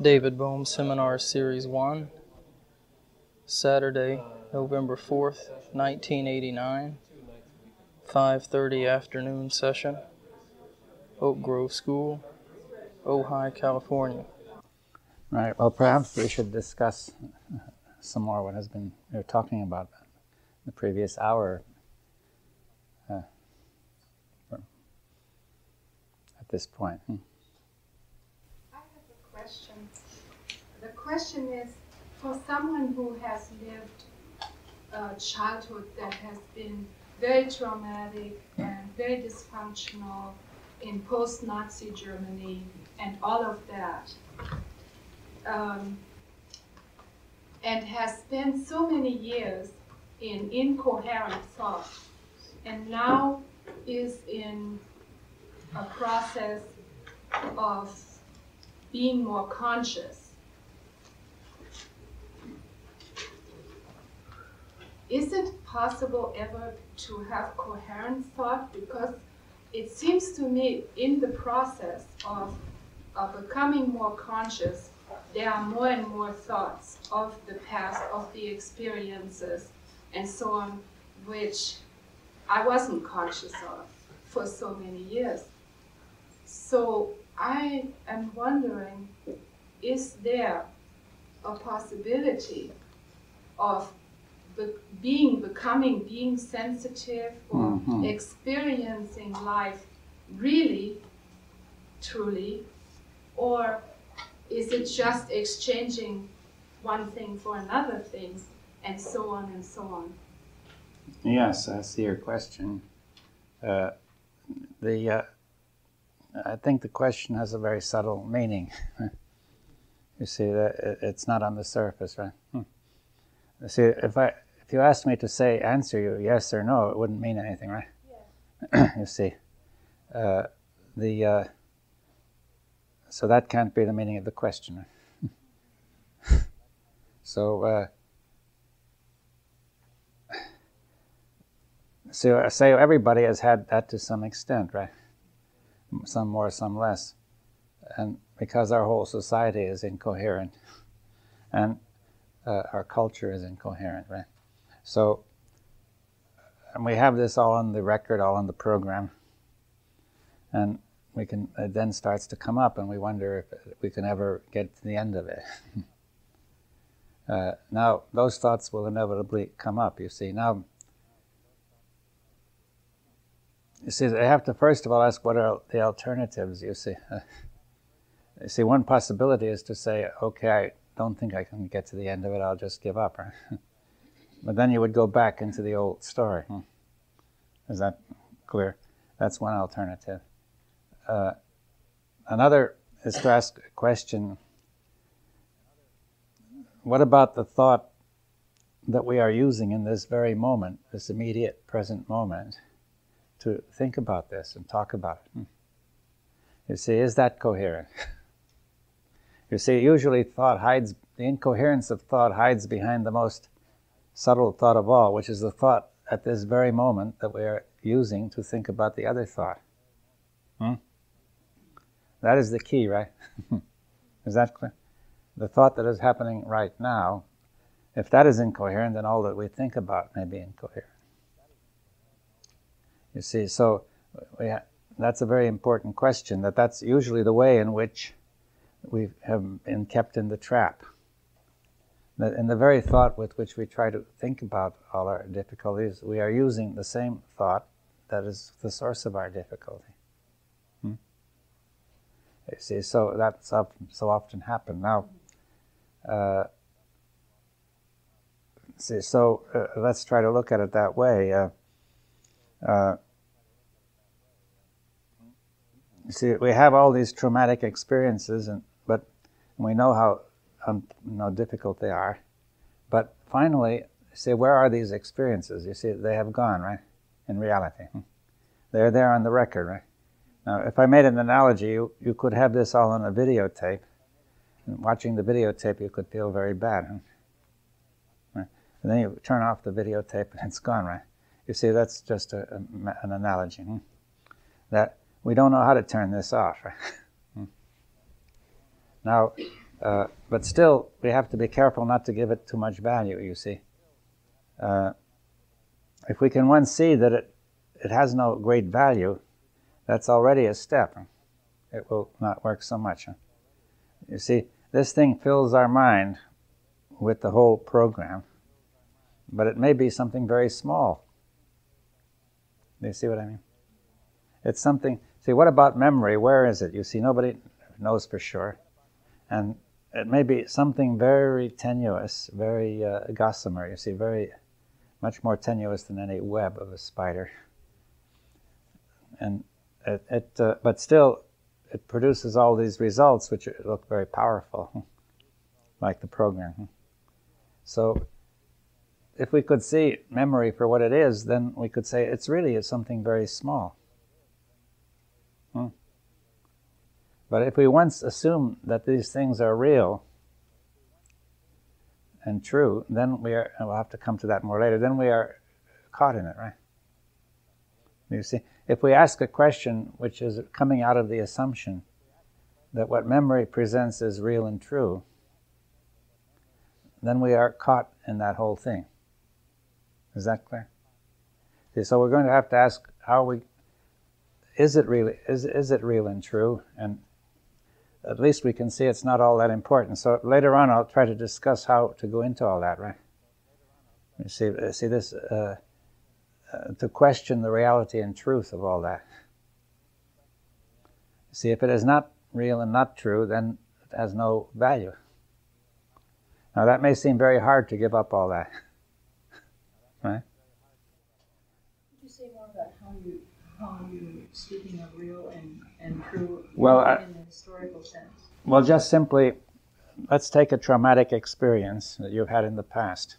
David Bohm Seminar Series 1, Saturday, November 4th, 1989, 5:30 afternoon session, Oak Grove School, Ojai, California. Right. Well, perhaps we should discuss some more what has been we were talking about the previous hour. Uh, at this point. Hmm. I have a question. The question is for someone who has lived a childhood that has been very traumatic and very dysfunctional in post Nazi Germany and all of that, um, and has spent so many years in incoherent thought, and now is in a process of being more conscious. Is it possible ever to have coherent thought? Because it seems to me, in the process of, of becoming more conscious, there are more and more thoughts of the past, of the experiences, and so on, which I wasn't conscious of for so many years. So I am wondering is there a possibility of be- being, becoming, being sensitive or Mhm. experiencing life really, truly, or is it just exchanging one thing for another thing and so on and so on? Yes, I see your question. Uh, the uh, I think the question has a very subtle meaning. you see that it's not on the surface, right? Hmm. See, if I if you asked me to say answer you yes or no, it wouldn't mean anything, right? you see, uh, the uh, so that can't be the meaning of the question. right? so. Uh, So say everybody has had that to some extent, right? Some more, some less. And because our whole society is incoherent and uh, our culture is incoherent, right? So, and we have this all on the record, all on the program. And we can, it then starts to come up and we wonder if we can ever get to the end of it. uh, now, those thoughts will inevitably come up, you see. Now, You see, they have to first of all ask what are the alternatives. You see, you see, one possibility is to say, okay, I don't think I can get to the end of it. I'll just give up. Right? but then you would go back into the old story. Hmm. Is that clear? That's one alternative. Uh, another is to ask a question: What about the thought that we are using in this very moment, this immediate present moment? to think about this and talk about it. Hmm. You see, is that coherent? you see, usually thought hides, the incoherence of thought hides behind the most subtle thought of all, which is the thought at this very moment that we are using to think about the other thought. Hmm? That is the key, right? is that clear? The thought that is happening right now, if that is incoherent, then all that we think about may be incoherent. You see, so ha- that's a very important question. That that's usually the way in which we have been kept in the trap. In the very thought with which we try to think about all our difficulties, we are using the same thought that is the source of our difficulty. Hmm? You see, so that's often, so often happen now. Uh, see, so uh, let's try to look at it that way. Uh, uh, see, we have all these traumatic experiences, and but we know how um, know, difficult they are. But finally, say, where are these experiences? You see, they have gone, right? In reality, they're there on the record, right? Now, if I made an analogy, you, you could have this all on a videotape. And watching the videotape, you could feel very bad. Huh? Right? And then you turn off the videotape, and it's gone, right? You see, that's just a, a, an analogy. Hmm? That we don't know how to turn this off. Right? Hmm. now, Uh, but still, we have to be careful not to give it too much value, you see. Uh, if we can once see that it, it has no great value, that's already a step. It will not work so much. You see, this thing fills our mind with the whole program, but it may be something very small. Do you see what I mean? It's something, see, what about memory? Where is it? You see, nobody knows for sure. And it may be something very tenuous, very uh, gossamer, you see, very much more tenuous than any web of a spider. And it, it uh, but still, it produces all these results which look very powerful, like the program. So, if we could see memory for what it is, then we could say it's really something very small. But if we once assume that these things are real and true, then we are, we'll have to come to that more later, then we are caught in it, right? You see, if we ask a question which is coming out of the assumption that what memory presents is real and true, then we are caught in that whole thing. Is that clear? See, so we're going to have to ask how we is it really is, is it real and true and at least we can see it's not all that important so later on i'll try to discuss how to go into all that right you see see this uh, uh, to question the reality and truth of all that. See, if it is not real and not true, then it has no value. Now, that may seem very hard to give up all that. right? Could you say more about how you how you speaking of real and, and true well, I, historical sense? Well, just simply, let's take a traumatic experience that you've had in the past.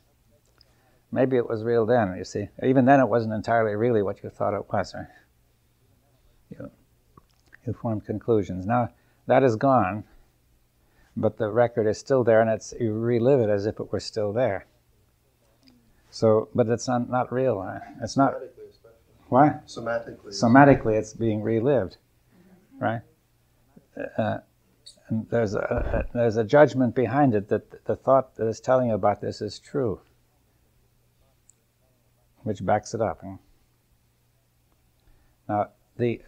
Maybe it was real then, you see. Even then, it wasn't entirely really what you thought it was. Right? You, you formed conclusions. Now, that is gone, but the record is still there, and it's you relive it as if it were still there. So, but it's not, not real. Huh? It's not. What? Somatically. Somatically, it's being relived, right? Uh, and there's a, a, there's a judgment behind it that the thought that is telling you about this is true which backs it up. Now, the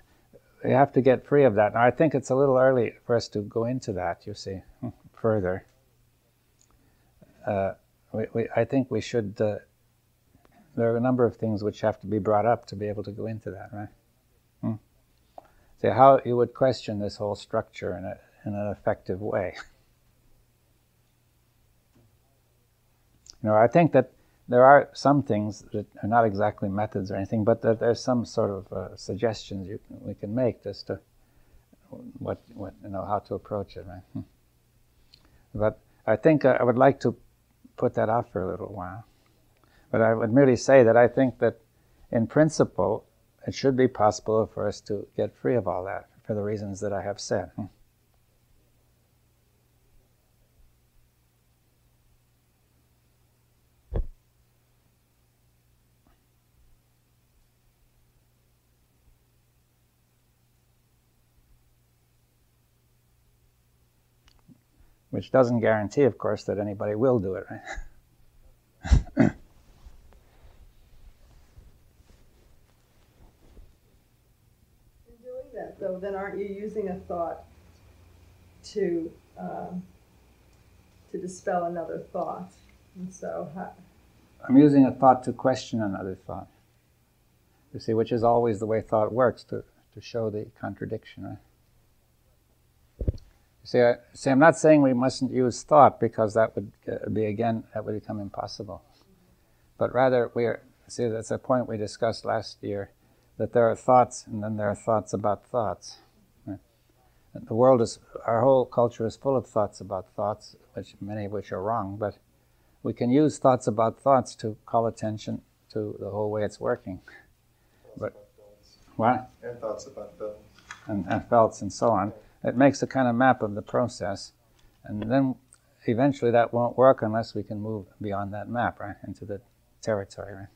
you have to get free of that. Now, I think it's a little early for us to go into that. You see, further. Uh, we, we, I think we should. Uh, there are a number of things which have to be brought up to be able to go into that, right? See how you would question this whole structure in, a, in an effective way. you know, I think that there are some things that are not exactly methods or anything, but that there's some sort of uh, suggestions you we can make as to what, what you know how to approach it. Right? Hmm. But I think I would like to put that off for a little while. But I would merely say that I think that, in principle, it should be possible for us to get free of all that for the reasons that I have said. Hmm. which doesn't guarantee, of course, that anybody will do it, right? In though, then aren't you using a thought to um, to dispel another thought? And so, I'm using a thought to question another thought. You see, which is always the way thought works to, to show the contradiction, right? See, I, see, I'm not saying we mustn't use thought because that would uh, be again that would become impossible. But rather, we are see that's a point we discussed last year that there are thoughts and then there are thoughts about thoughts. The world is our whole culture is full of thoughts about thoughts, which many of which are wrong. But we can use thoughts about thoughts to call attention to the whole way it's working. But what? And thoughts about bells. And, and felts and so on it makes a kind of map of the process. And then eventually that won't work unless we can move beyond that map, right, into the territory, right?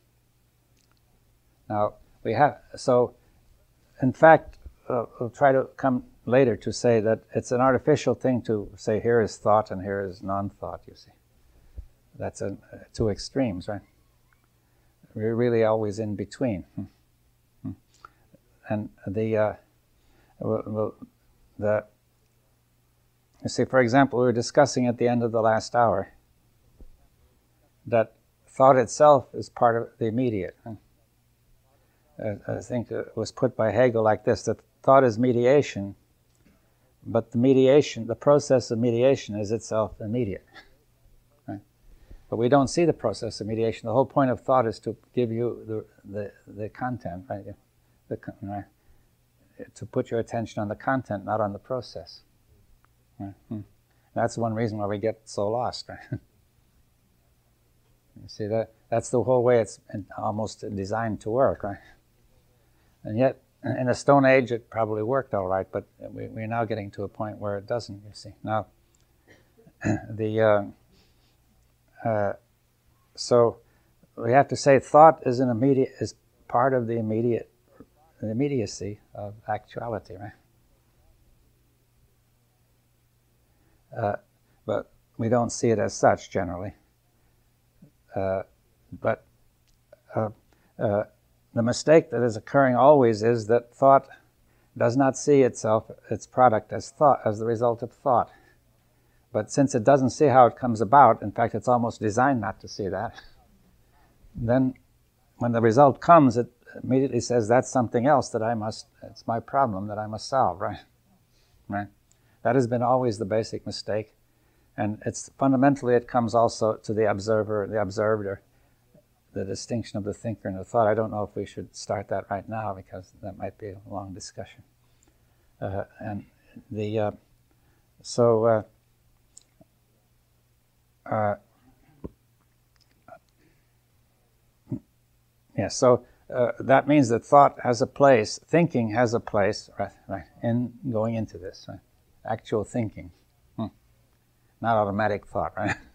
Now, we have, so in fact, uh, we'll try to come later to say that it's an artificial thing to say here is thought and here is non-thought. You see, that's a, two extremes, right? We're really always in between. Hmm. Hmm. And the uh, well, the you see, for example, we were discussing at the end of the last hour that thought itself is part of the immediate. Uh, I think it was put by Hegel like this that thought is mediation, but the mediation, the process of mediation is itself immediate. But we don't see the process of mediation. The whole point of thought is to give you the, the, the content, right? The, right? To put your attention on the content, not on the process. Right? Hmm. That's one reason why we get so lost. Right? You see that that's the whole way it's almost designed to work, right? And yet, in the Stone Age, it probably worked all right, but we, are now getting to a point where it doesn't. You see now, the uh, uh, so we have to say thought is an immediate is part of the immediate the immediacy of actuality, right? Uh, but we don't see it as such generally. Uh, but uh, uh, the mistake that is occurring always is that thought does not see itself, its product, as thought, as the result of thought. But since it doesn't see how it comes about, in fact, it's almost designed not to see that, then when the result comes, it immediately says, that's something else that I must, it's my problem that I must solve, right? Right? That has been always the basic mistake. And it's fundamentally it comes also to the observer, the observer, the distinction of the thinker and the thought. I don't know if we should start that right now because that might be a long discussion. Uh, and the uh, so uh, uh yeah, so uh, that means that thought has a place, thinking has a place, right, right in going into this, right? actual thinking not automatic thought, right?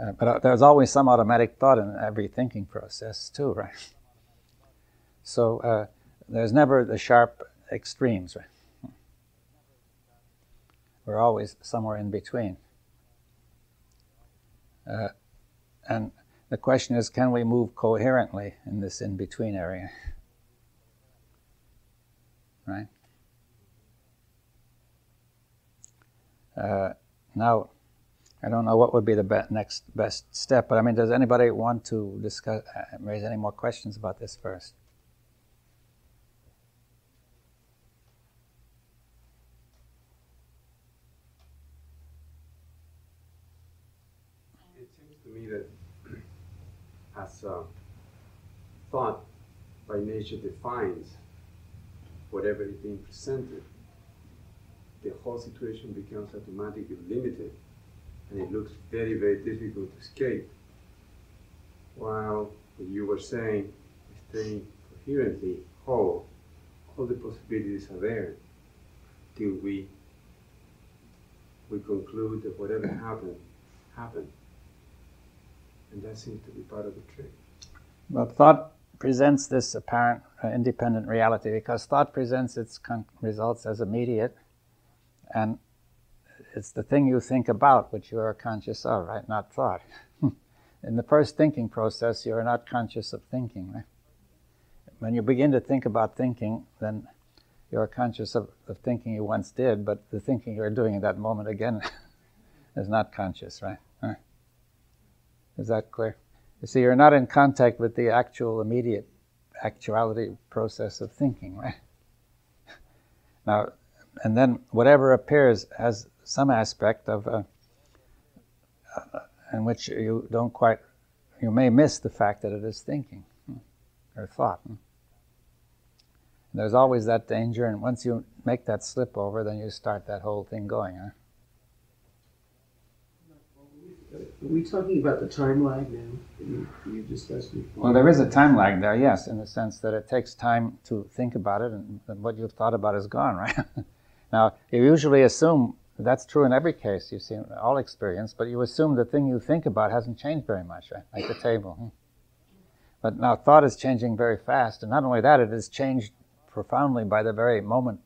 uh, but uh, there's always some automatic thought in every thinking process, too, right? So uh, there's never the sharp extremes, right? We're always somewhere in between. Uh, and the question is can we move coherently in this in between area? Right? Uh, now, I don't know what would be the be- next best step, but I mean, does anybody want to discuss, uh, raise any more questions about this first? It seems to me that as uh, thought by nature defines whatever is being presented, the whole situation becomes automatically limited and it looks very, very difficult to escape. While you were saying, staying coherently whole, all the possibilities are there till we we conclude that whatever happened, happened. And that seems to be part of the trick. Well, thought presents this apparent uh, independent reality because thought presents its con- results as immediate and it's the thing you think about which you are conscious of, right? Not thought. In the first thinking process, you are not conscious of thinking, right? When you begin to think about thinking, then you are conscious of the thinking you once did, but the thinking you're doing at that moment again is not conscious, right? Is that clear? You see, you're not in contact with the actual immediate actuality process of thinking, right? Now, and then whatever appears has some aspect of uh, uh, in which you don't quite you may miss the fact that it is thinking hmm, or thought hmm. there's always that danger and once you make that slip over then you start that whole thing going huh? Are we talking about the time lag now that you, you discussed before? Well, there is a time lag there, yes, in the sense that it takes time to think about it, and what you've thought about is gone, right? Now, you usually assume that's true in every case, you've seen, all experience, but you assume the thing you think about hasn't changed very much, right? Like the table. Hmm. But now thought is changing very fast, and not only that, it is changed profoundly by the very moment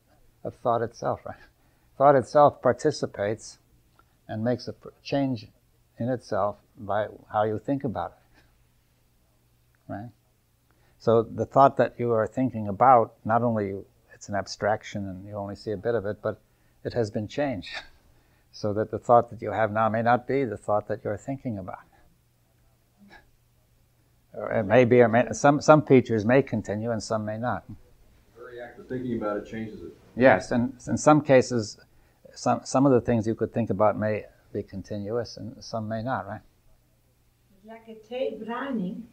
of thought itself, right? Thought itself participates and makes a change in itself by how you think about it, right? So the thought that you are thinking about, not only it's an abstraction and you only see a bit of it, but it has been changed. So that the thought that you have now may not be the thought that you're thinking about. Or it may be, or may, some, some features may continue and some may not. Very active thinking about it changes it. Yes, and in some cases, some, some of the things you could think about may be continuous and some may not, right? It's like a tape running,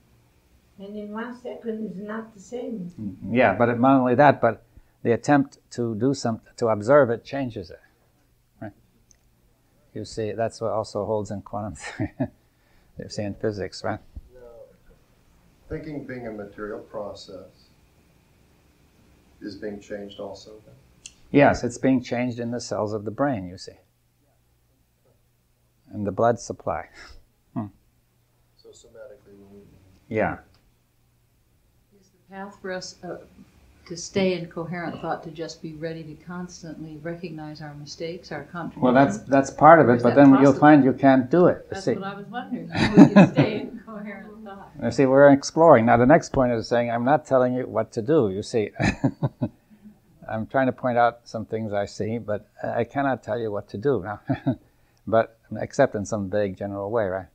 and in one second is not the same. Mm-hmm. Yeah, but it, not only that, but the attempt to do something, to observe it, changes it. Right? You see, that's what also holds in quantum theory. you see in physics, right? Thinking being a material process is being changed also then? Yes, it's being changed in the cells of the brain, you see. And the blood supply. So somatically, Yeah. Is the path for us uh, to stay in coherent thought to just be ready to constantly recognize our mistakes, our contradictions? Well, that's that's part of it, but then you'll find you can't do it. That's see. what I was wondering. How we can stay in coherent thought. You see, we're exploring. Now, the next point is saying, I'm not telling you what to do. You see, I'm trying to point out some things I see, but I cannot tell you what to do now. but except in some vague general way, right?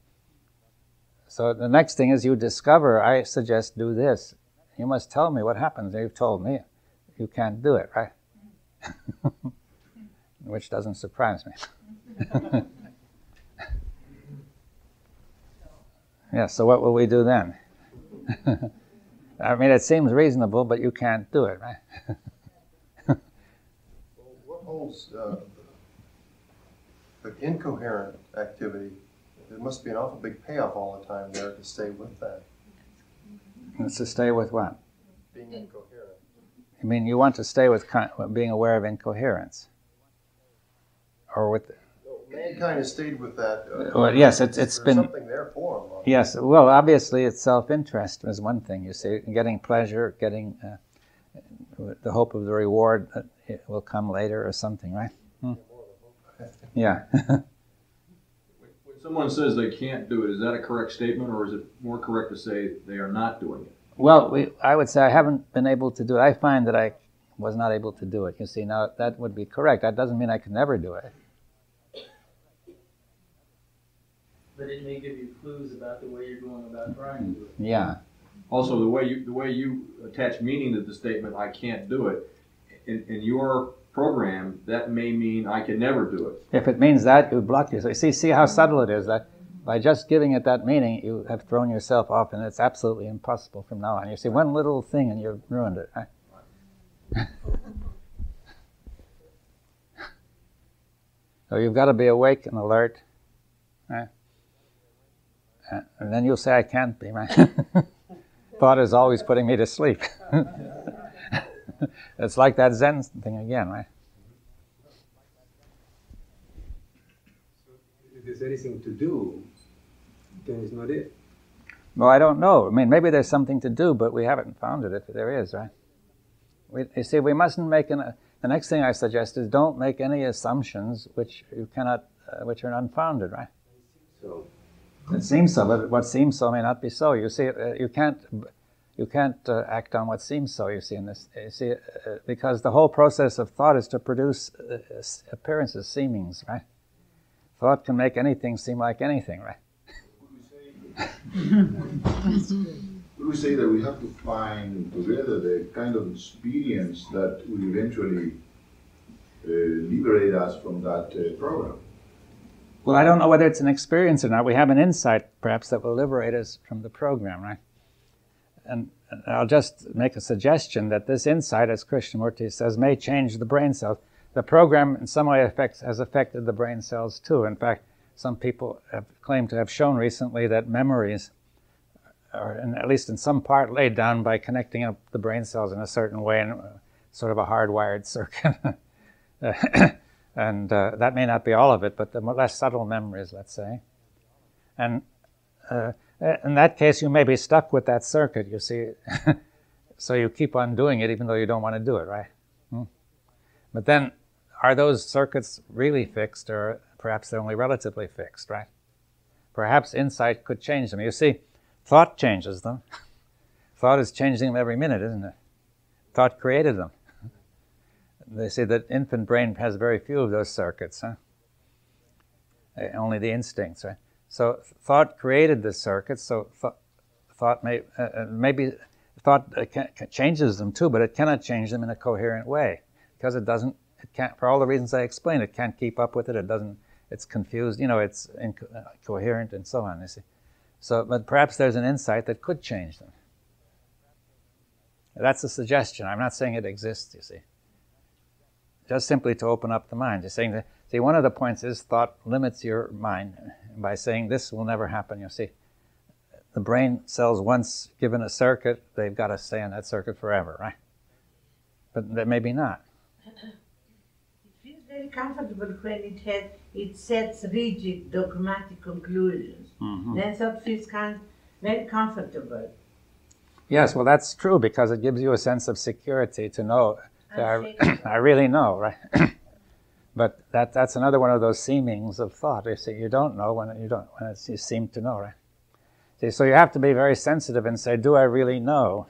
So the next thing is you discover, I suggest do this. You must tell me what happens. You've told me. You can't do it, right? Which doesn't surprise me. Yeah, so what will we do then? I mean, it seems reasonable, but you can't do it, right? well, What holds uh, the incoherent activity? There must be an awful big payoff all the time there to stay with that, It's to stay with what? being incoherent. I mean, you want to stay with being aware of incoherence, or with Mankind has stayed with that. uh, Well, yes, it's- it's been- something there for them. yes. Well, obviously, it's self-interest is one thing. You see, getting pleasure, getting uh, the hope of the reward that it will come later or something, right? Hmm. Yeah. When someone says they can't do it, is that a correct statement, or is it more correct to say they are not doing it? Well, we, I would say I haven't been able to do it. I find that I was not able to do it. You see, now that would be correct. That doesn't mean I can never do it. But it may give you clues about the way you're going about trying to do it. Yeah. Also, the way you the way you attach meaning to the statement "I can't do it," in, in your program, that may mean I can never do it. If it means that, you block yourself. See, see how subtle it is. That by just giving it that meaning, you have thrown yourself off, and it's absolutely impossible from now on. You see one little thing, and you've ruined it. So you've got to be awake and alert. Right? And then you'll say, "I can't be." Right? Thought is always putting me to sleep. it's like that Zen thing again, right? If there's anything to do, then it's not it. Well, I don't know. I mean, maybe there's something to do, but we haven't found it if there is, right? We, you see, we mustn't make an. The next thing I suggest is don't make any assumptions which you cannot, uh, which are unfounded, right? So It seems so, but what seems so may not be so. You see, uh, you can't, you can't uh, act on what seems so. You see, in this, you see, uh, because the whole process of thought is to produce uh, appearances, seemings, right? Thought can make anything seem like anything, right? Would We say that we have to find together the kind of experience that will eventually uh, liberate us from that uh, program. Well, I don't know whether it's an experience or not. We have an insight, perhaps, that will liberate us from the program, right? And I'll just make a suggestion that this insight, as Krishnamurti says, may change the brain cells. The program, in some way, affects, has affected the brain cells too. In fact, some people have claimed to have shown recently that memories are, in, at least in some part, laid down by connecting up the brain cells in a certain way, in uh, sort of a hardwired circuit. and uh, that may not be all of it, but the less subtle memories, let's say. And uh, in that case, you may be stuck with that circuit, you see. so you keep on doing it even though you don't want to do it, right? Hmm? But then, are those circuits really fixed, or perhaps they're only relatively fixed, right? Perhaps insight could change them. You see, thought changes them. thought is changing them every minute, isn't it? Thought created them. They say that infant brain has very few of those circuits, huh? Uh, only the instincts, right? So thought created the circuits. So th- thought may uh, uh maybe thought uh, can, can changes them too, but it cannot change them in a coherent way because it doesn't. It can't for all the reasons I explained. It can't keep up with it. It doesn't. It's confused. You know, it's incoherent and so on. You see. So, but perhaps there's an insight that could change them. That's a suggestion. I'm not saying it exists. You see just simply to open up the mind. Just saying that, see, one of the points is thought limits your mind by saying this will never happen. You see, the brain cells, once given a circuit, they've got to stay on that circuit forever, right? But that maybe not. It feels very comfortable when it has it sets rigid dogmatic conclusions. Mm-hmm. Then so it feels kind very comfortable. Yes, well, that's true because it gives you a sense of security to know I, I really know, right? but that, that's another one of those seemings of thought. You see, you don't know when you don't when you seem to know, right? See, so you have to be very sensitive and say, "Do I really know?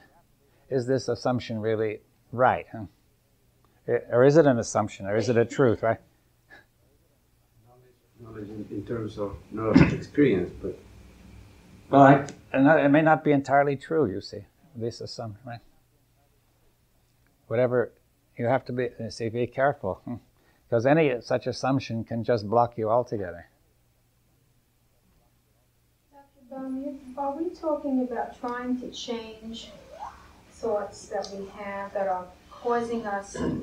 Is this assumption really right? Huh? Eh, or is it an assumption? Or is it a truth? Right? Knowledge in, in terms of knowledge experience, but well, I, it may not be entirely true. You see, this assumption, right? Whatever you have to be see be careful hmm. Because any such assumption can just block you altogether. Dr. Bohm, are we talking about trying to change thoughts that we have that are causing us um,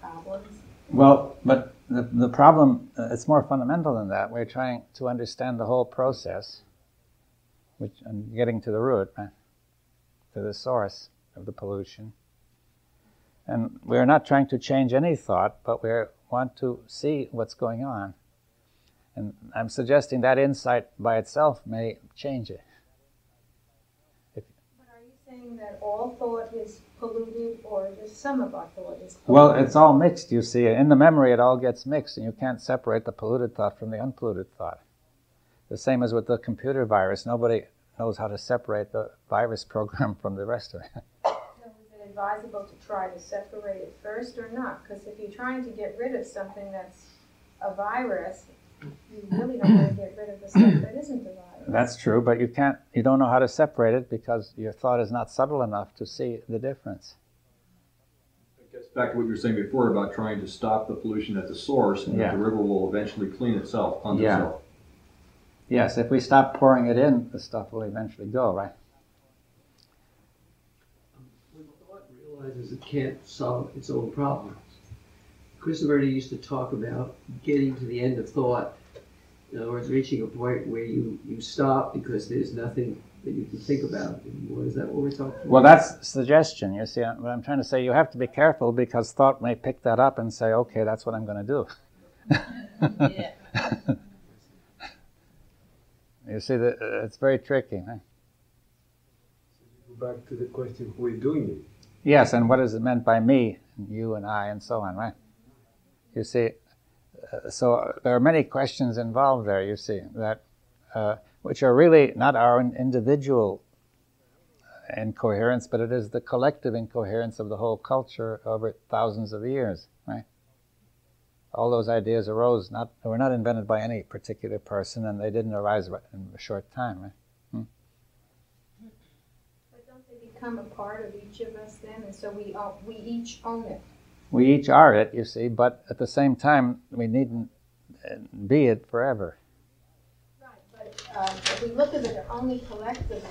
problems? Well, but the, the problem, uh, it's more fundamental than that. We're trying to understand the whole process, which and getting to the root, right? to the source of the pollution. And we're not trying to change any thought, but we want to see what's going on. And I'm suggesting that insight by itself may change it. If but are you saying that all thought is polluted or just some of our thought is polluted? Well, it's all mixed, you see. In the memory, it all gets mixed, and you can't separate the polluted thought from the unpolluted thought. The same as with the computer virus. Nobody knows how to separate the virus program from the rest of it. Advisable to try to separate it first or not? Because if you're trying to get rid of something that's a virus, you really don't want to get rid of the stuff that isn't a virus. That's true, but you can't. You don't know how to separate it because your thought is not subtle enough to see the difference. It gets back to what you were saying before about trying to stop the pollution at the source, and yeah. that the river will eventually clean itself on yeah. itself. Yes, if we stop pouring it in, the stuff will eventually go, right? Realizes it can't solve its own problems. Krishnamurti used to talk about getting to the end of thought. In other words, reaching a point where you, you stop because there's nothing that you can think about anymore. Is that what we're talking about? Well, that's suggestion. You see, what I'm trying to say, you have to be careful because thought may pick that up and say, okay, that's what I'm going to do. you see, that uh, it's very tricky. Huh? Go back to the question, who is doing it? Yes, and what is it meant by me, and you and I, and so on, right? You see, uh, so there are many questions involved there, you see, that uh, which are really not our individual incoherence, but it is the collective incoherence of the whole culture over thousands of years, right? All those ideas arose not were not invented by any particular person, and they didn't arise in a short time, right? Become a part of each of us then, and so we all, we each own it. We each are it, you see, but at the same time, we needn't uh, be it forever. Right, but uh, if we look at it only collectively,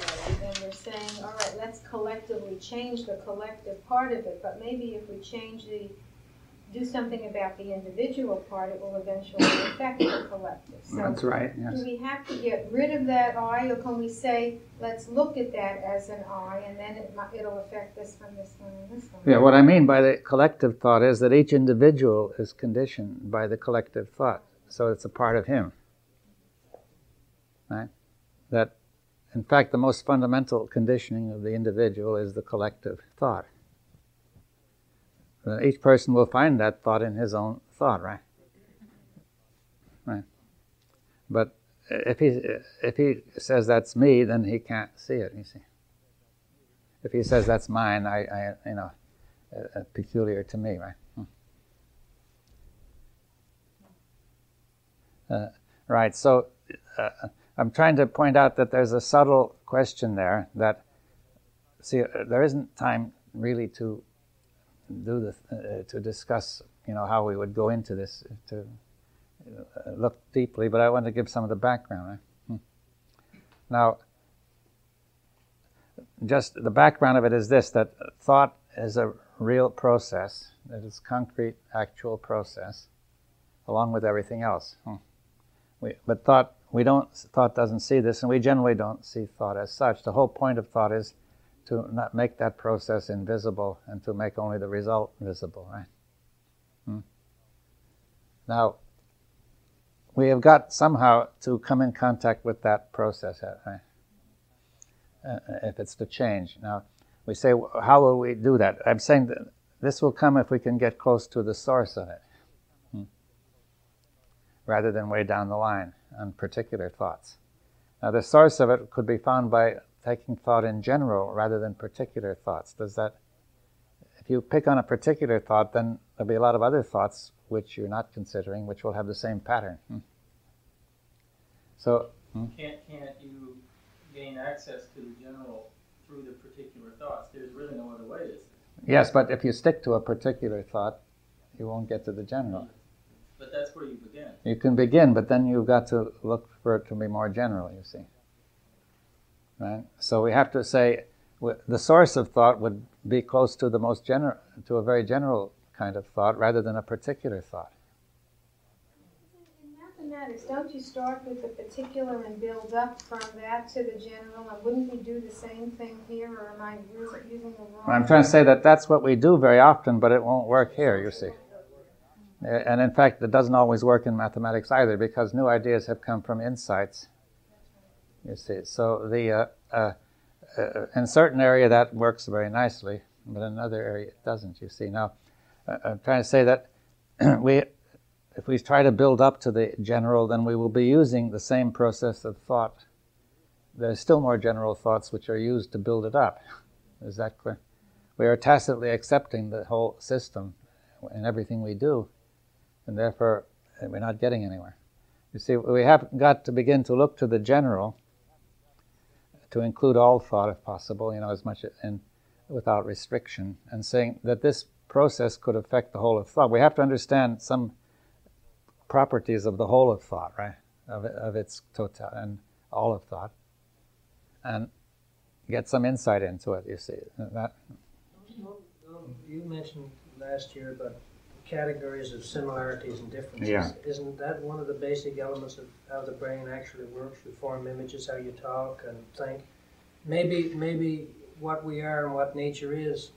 then we're saying, all right, let's collectively change the collective part of it. But maybe if we change the do something about the individual part, it will eventually affect the collective. So That's right. Yes. Do we have to get rid of that I, or can we say, let's look at that as an I, and then it, it'll affect this one, this one, and this one? Yeah. What I mean by the collective thought is that each individual is conditioned by the collective thought, so it's a part of him. Right. That, in fact, the most fundamental conditioning of the individual is the collective thought each person will find that thought in his own thought, right? Right. But if he if he says that's me, then he can't see it. You see. If he says that's mine, I, I you know, uh, uh, peculiar to me, right? Hmm. Uh, right. So uh, I'm trying to point out that there's a subtle question there that see uh, there isn't time really to do the uh, to discuss you know how we would go into this to uh, look deeply, but I want to give some of the background. Right? Hmm. Now, just the background of it is this: that thought is a real process. It is concrete, actual process, along with everything else. Hmm. We, but thought we don't thought doesn't see this, and we generally don't see thought as such. The whole point of thought is to not make that process invisible and to make only the result visible, right? Hmm. Now, we have got somehow to come in contact with that process, uh, right? Uh, if it's to change. Now, we say, how will we do that? I'm saying that this will come if we can get close to the source of it, hmm. rather than way down the line on particular thoughts. Now, the source of it could be found by taking thought in general rather than particular thoughts. Does that, if you pick on a particular thought, then there'll be a lot of other thoughts which you're not considering, which will have the same pattern. Hmm. So, hmm? can't can't you gain access to the general through the particular thoughts? There's really no other way. Is Yes, but if you stick to a particular thought, you won't get to the general. But that's where you begin. You can begin, but then you've got to look for it to be more general. You see. Right? So we have to say the source of thought would be close to the most general, to a very general kind of thought rather than a particular thought. In mathematics, don't you start with the particular and build up from that to the general? And wouldn't we do the same thing here, or am I using the wrong? I'm trying to say that that's what we do very often, but it won't work here. You see. And in fact, it doesn't always work in mathematics either because new ideas have come from insights you see, so the uh, uh, uh, in certain area that works very nicely, but in another area it doesn't. You see, now uh, I'm trying to say that we, if we try to build up to the general, then we will be using the same process of thought. There's still more general thoughts which are used to build it up. Is that clear? We are tacitly accepting the whole system in everything we do, and therefore we're not getting anywhere. You see, we have got to begin to look to the general to include all thought if possible, you know, as much and without restriction, and saying that this process could affect the whole of thought. We have to understand some properties of the whole of thought, right? Of, of its total and all of thought, and get some insight into it. You see that. You mentioned last year about categories of similarities and differences. Yeah. Isn't that one of the basic elements of how the brain actually works? You form images, how you talk and think. Maybe, maybe what we are and what nature is,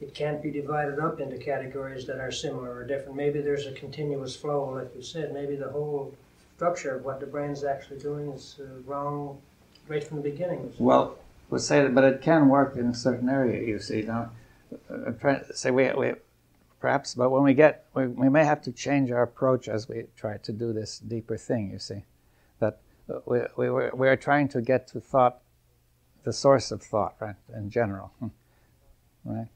it can't be divided up into categories that are similar or different. Maybe there's a continuous flow, like you said. Maybe the whole structure of what the brain's actually doing is uh, wrong right from the beginning. Well, we'll say that, but it can work in a certain area. You see, now, I'm trying to say we we perhaps, but when we get, we, we may have to change our approach as we try to do this deeper thing, you see. That we, we, we are trying to get to thought, the source of thought, right, in general. Hmm. Right?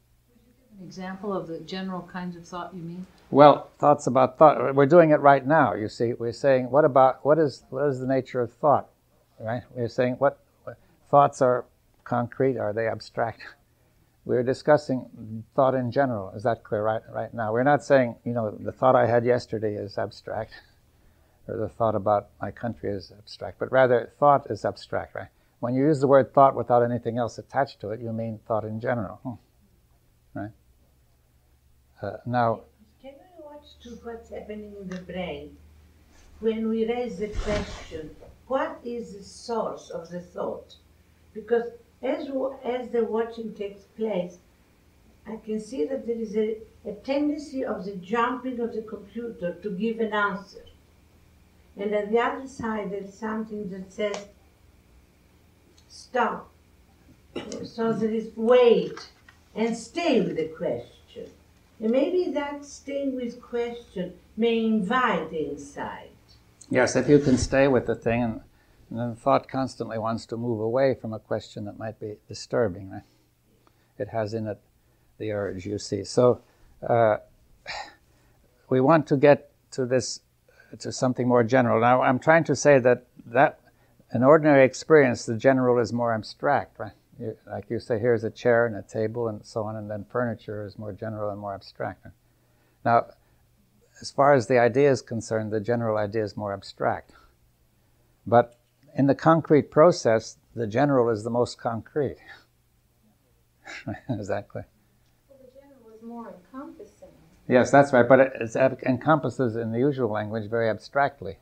An example of the general kinds of thought you mean? Well, thoughts about thought. We're doing it right now, you see. We're saying, what about, what is, what is the nature of thought, right? We're saying, what, what thoughts are concrete, are they abstract? we're discussing thought in general. Is that clear right, right now? We're not saying, you know, the thought I had yesterday is abstract, or the thought about my country is abstract, but rather thought is abstract, right? When you use the word thought without anything else attached to it, you mean thought in general, hmm. right? Uh, now, can we watch to what's happening in the brain when we raise the question, what is the source of the thought? Because as, as the watching takes place, I can see that there is a, a tendency of the jumping of the computer to give an answer. And at the other side, there's something that says, stop. So there is wait and stay with the question. And maybe that staying with question may invite insight. Yes, if you can stay with the thing, and, and then thought constantly wants to move away from a question that might be disturbing, right? It has in it the urge, you see. So uh, we want to get to this, to something more general. Now, I'm trying to say that that in ordinary experience, the general is more abstract, right? You, like you say, here's a chair and a table and so on, and then furniture is more general and more abstract. Now, as far as the idea is concerned, the general idea is more abstract. But in the concrete process, the general is the most concrete. clear? Well, the general is more encompassing. Yes, that's right, but it, it encompasses in the usual language very abstractly.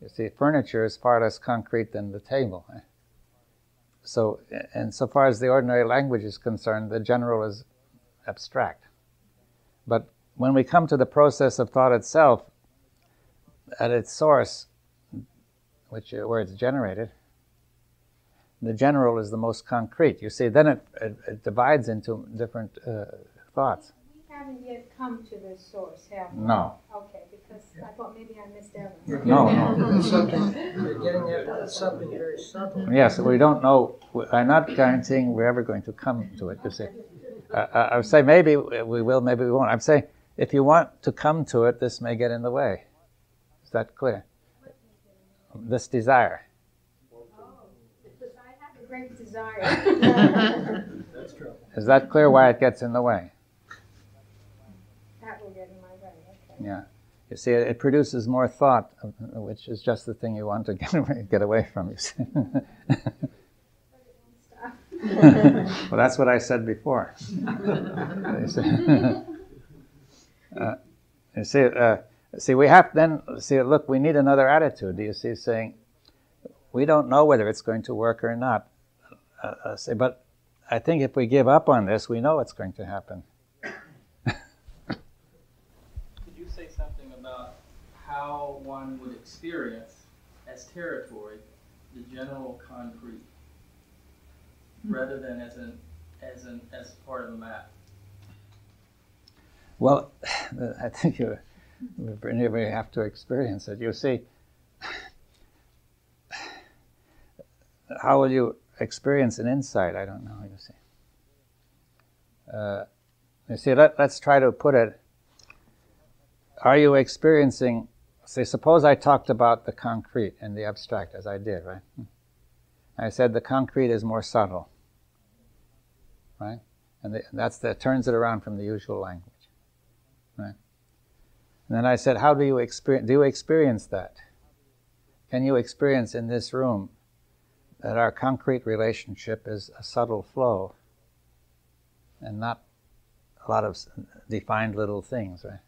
You see, furniture is far less concrete than the table. So, and so far as the ordinary language is concerned, the general is abstract. But when we come to the process of thought itself, at its source, which uh, where it's generated, the general is the most concrete. You see, then it, it, it divides into different uh, thoughts. We haven't yet come to the source, have we? No. Okay, because I thought maybe I missed Evans. No, no. Something, you're getting at something very subtle. Yes, we don't know. I'm not guaranteeing we're ever going to come to it. You see, uh, I would say maybe we will, maybe we won't. I'm saying if you want to come to it, this may get in the way. Is that clear? This desire. I have a great desire. That's true. Is that clear why it gets in the way? That will get in my way, okay. Yeah. You see, it, it produces more thought, which is just the thing you want to get away, get away from. You see. well, that's what I said before. you see, uh, you see, uh, see, we have then see. Look, we need another attitude. Do you see? Saying, we don't know whether it's going to work or not. Uh, uh say, but I think if we give up on this, we know it's going to happen. Could you say something about how one would experience as territory the general concrete rather than as an as an as part of a map? Well, I think you we have to experience it. You see, how will you experience an insight? I don't know. You see, uh, you see. Let, let's try to put it. Are you experiencing? Say, suppose I talked about the concrete and the abstract, as I did, right? I said the concrete is more subtle, right? And the, that's that turns it around from the usual language, right? And then I said, how do you experience? Do you experience that? Can you experience in this room that our concrete relationship is a subtle flow, and not a lot of defined little things, right?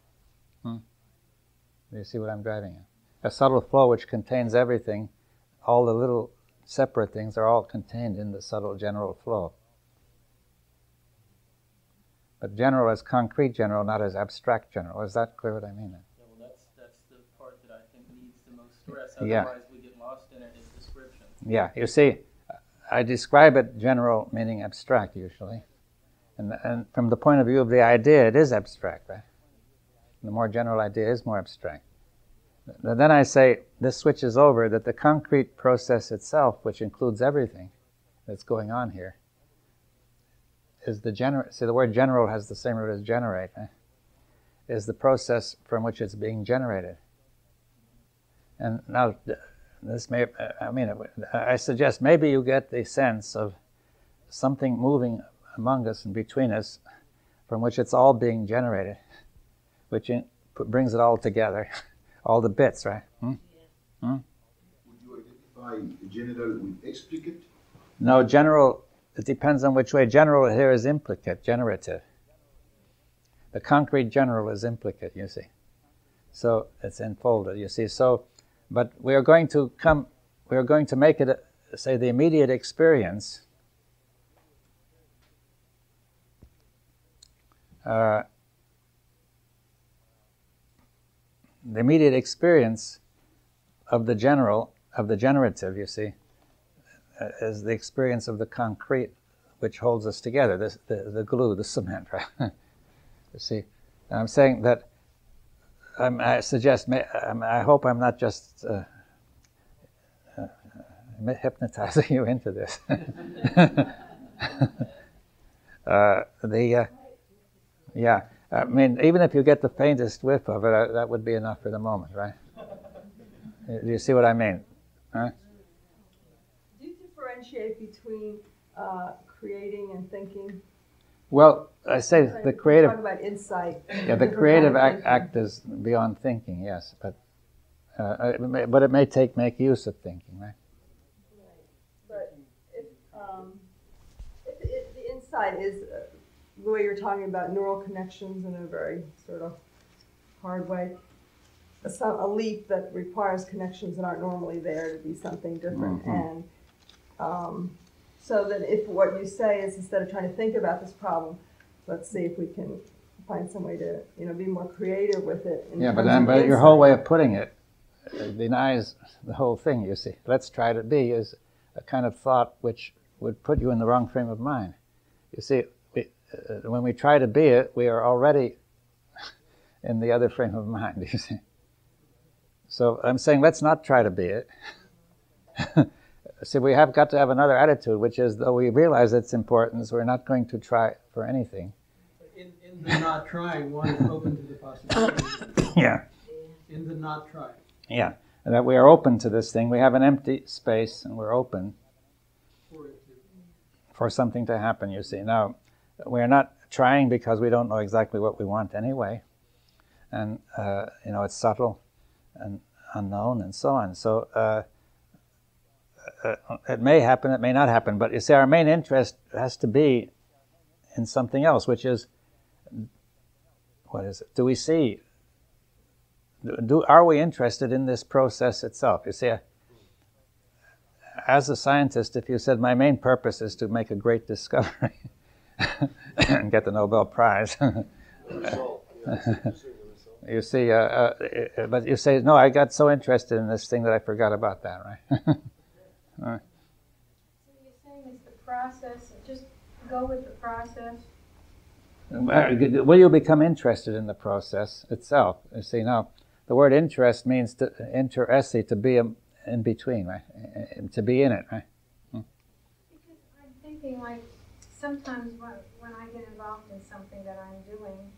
Hmm? Do you see what I'm driving at? A subtle flow which contains everything, all the little separate things are all contained in the subtle general flow. But general as concrete general, not as abstract general. Is that clear what I mean? Yeah, well, that's that's the part that I think needs the most stress. Yeah. Otherwise, we get lost in it in description. Yeah, you see, I describe it general meaning abstract usually. And, and from the point of view of the idea, it is abstract, right? The more general idea is more abstract. Then I say this switches over that the concrete process itself, which includes everything that's going on here, is the general. See, the word general has the same root as generate. Eh? Is the process from which it's being generated. And now, this may, I mean, I suggest maybe you get the sense of something moving among us and between us from which it's all being generated which in, brings it all together, all the bits, right? Hmm? Hmm? Would you identify general with explicate? No, general, it depends on which way. General here is implicate, generative. The concrete general is implicate, you see. So it's enfolded, you see. So, but we are going to come, we are going to make it, say, the immediate experience. Uh, the immediate experience of the general, of the generative, you see, is the experience of the concrete which holds us together, the, glue, the cement, right? you see, I'm saying that um, I suggest, I hope I'm not just uh, uh, hypnotizing you into this. uh, the uh, yeah, I mean, even if you get the faintest whiff of it, uh, that would be enough for the moment, right? Do you see what I mean? Huh? Differentiate between uh, creating and thinking? Well, I say Like, the creative. Talk about insight. Yeah, the creative act, act is beyond thinking, yes, but uh, it may, but it may take make use of thinking, right? But if, um, if, if the insight is uh, the way you're talking about neural connections in a very sort of hard way, a, a leap that requires connections that aren't normally there to be something different. Mhm. And um, so that if what you say is instead of trying to think about this problem, let's see if we can find some way to you know be more creative with it. in Yeah, but then, but your whole way of putting it denies the whole thing. You see, let's try to be is a kind of thought which would put you in the wrong frame of mind. You see, we, uh, when we try to be it, we are already in the other frame of mind. You see. So I'm saying let's not try to be it. See, we have got to have another attitude, which is though we realize its importance, we're not going to try for anything. In, in the not trying, one is open to the possibility. Yeah. In the not trying. Yeah, and that we are open to this thing. We have an empty space, and we're open for it for something to happen. You see, now we're not trying because we don't know exactly what we want anyway, and uh, you know it's subtle and unknown and so on. So uh, uh, it may happen, it may not happen. But you see, our main interest has to be in something else, which is what is it? Do we see? Do, are we interested in this process itself? You see, as a scientist, if you said my main purpose is to make a great discovery and get the Nobel Prize, you see, uh, uh, but you say no. I got so interested in this thing that I forgot about that, right? right. So you're saying it's the process, just go with the process? Will you become interested in the process itself? You see, now the word interest means to interesse, to be in between, right? To be in it, right? Hmm. Because I'm thinking like, sometimes when, when I get involved in something that I'm doing,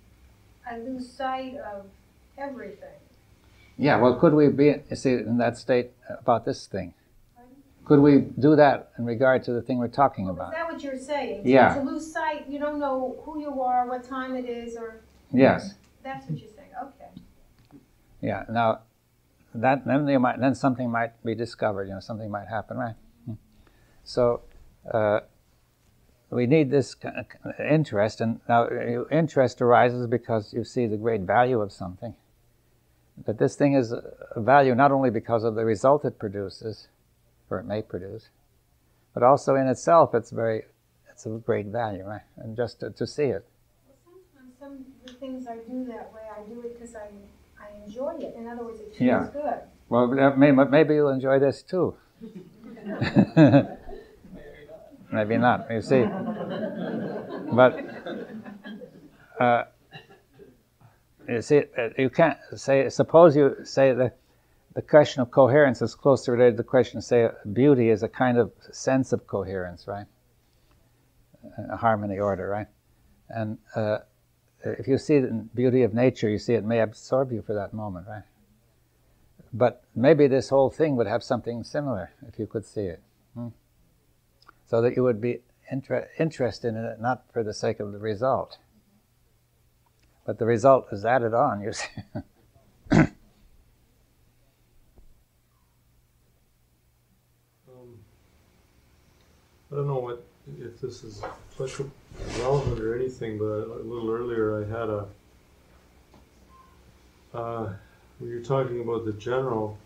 I lose sight of everything. Yeah, well, could we be, you see, in that state about this thing? Could we do that in regard to the thing we're talking Is about? Is that what you're saying? Yeah. To lose sight, you don't know who you are, what time it is, or, Yes. that's what you're saying, okay. Yeah. Now, that then you might then something might be discovered. You know, something might happen, right? Hmm. So, uh, we need this interest, and now interest arises because you see the great value of something. But this thing is a value not only because of the result it produces, or it may produce, but also in itself it's very, it's of great value, right? And just to, to see it. Well, sometimes some of the things I do that way, I do it because I, I enjoy it. In other words, it feels Yeah. good. Well, maybe you'll enjoy this too. Maybe not. You see, but uh, you see, uh, you can't say. Suppose you say that the question of coherence is closely related to the question of say beauty is a kind of sense of coherence, right? A harmony, order, right? And uh, if you see the beauty of nature, you see it may absorb you for that moment, right? But maybe this whole thing would have something similar if you could see it. Hmm? So that you would be inter- interested in it not for the sake of the result. But the result is added on, you see. Um, I don't know what if this is relevant or anything, but a little earlier I had a. Uh, when you're talking about the general,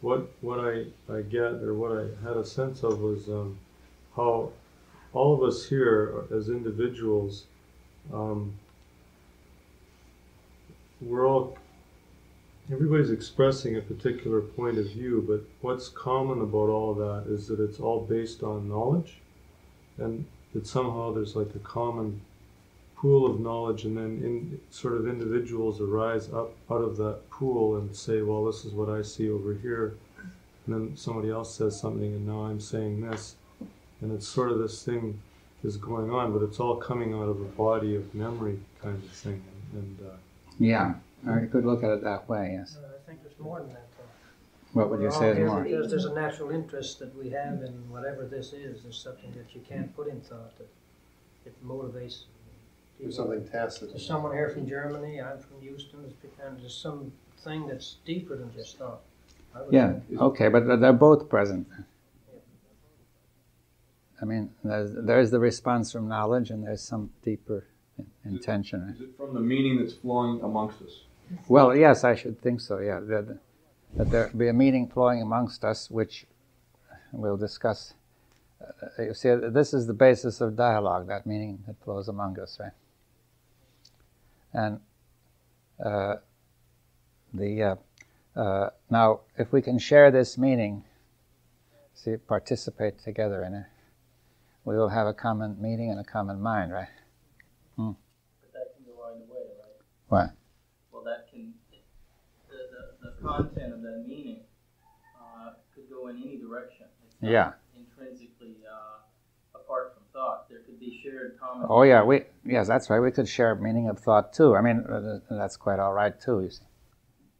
what what I, I get or what I had a sense of was um, how all of us here as individuals, um, we're all everybody's expressing a particular point of view, but what's common about all that is that it's all based on knowledge, and that somehow there's like a common pool of knowledge, and then in sort of individuals arise up out of that pool and say, "Well, this is what I see over here," and then somebody else says something, and now I'm saying this, and it's sort of this thing is going on, but it's all coming out of a body of memory kind of thing, and. and uh, Yeah, or you could look at it that way, yes. Uh, I think there's more than that. Though. What would you We're say is more? Because there's a natural interest that we have in whatever this is. There's something that you can't put in thought that it motivates. There's something tacit. There's someone here from Germany. I'm from Houston. It's because there's something that's deeper than just thought. Yeah, think. okay, but they're both present. I mean, there's, there's the response from knowledge, and there's some deeper intention. Is it from the meaning that's flowing amongst us? Well, yes, I should think so. Yeah, that, that there be a meaning flowing amongst us, which we'll discuss. Uh, you see, this is the basis of dialogue. That meaning that flows among us, right? And uh, the uh, uh, now, if we can share this meaning, see, participate together in it, we will have a common meaning and a common mind, right? Hmm. But that can go either way, right? What? Well, that can, the, the, the content of that meaning uh, could go in any direction. It's Yeah. intrinsically uh, apart from thought. There could be shared common. Oh yeah, we yes, that's right. We could share meaning of thought too. I mean, uh, that's quite all right too. You see,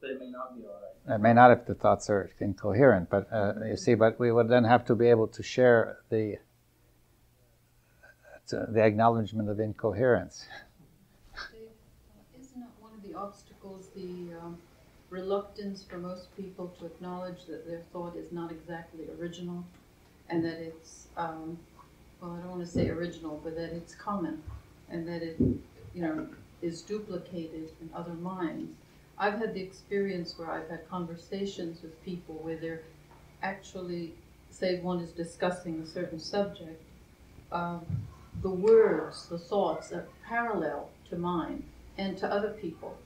But it may not be all right. it may not if the thoughts are incoherent, but uh, you see, but we would then have to be able to share the the acknowledgement of incoherence. Dave, Isn't it one of the obstacles, the um, reluctance for most people to acknowledge that their thought is not exactly original and that it's, um, well, I don't want to say original, but that it's common and that it, you know, is duplicated in other minds? I've had the experience where I've had conversations with people where they're actually, say one is discussing a certain subject, um, the words, the thoughts are parallel to mine and to other people.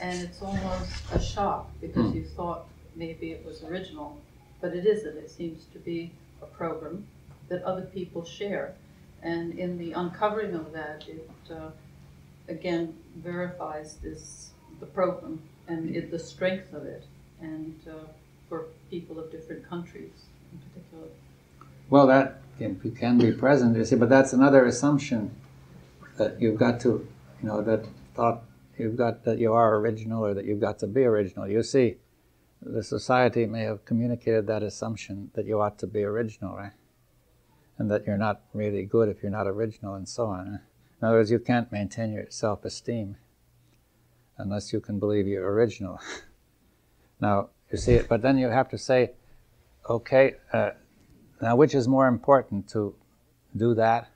And it's almost a shock because you thought maybe it was original, but it isn't. It seems to be a program that other people share. And in the uncovering of that, it uh, again verifies this the program and it, the strength of it, and uh, for people of different countries in particular. Well, that can, can be present, you see, but that's another assumption that you've got to, you know, that thought you've got that you are original or that you've got to be original. You see, the society may have communicated that assumption that you ought to be original, right? And that you're not really good if you're not original and so on. In other words, you can't maintain your self esteem unless you can believe you're original. now, you see it, but then you have to say, okay, uh, now which is more important to do that,